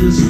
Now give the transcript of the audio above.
just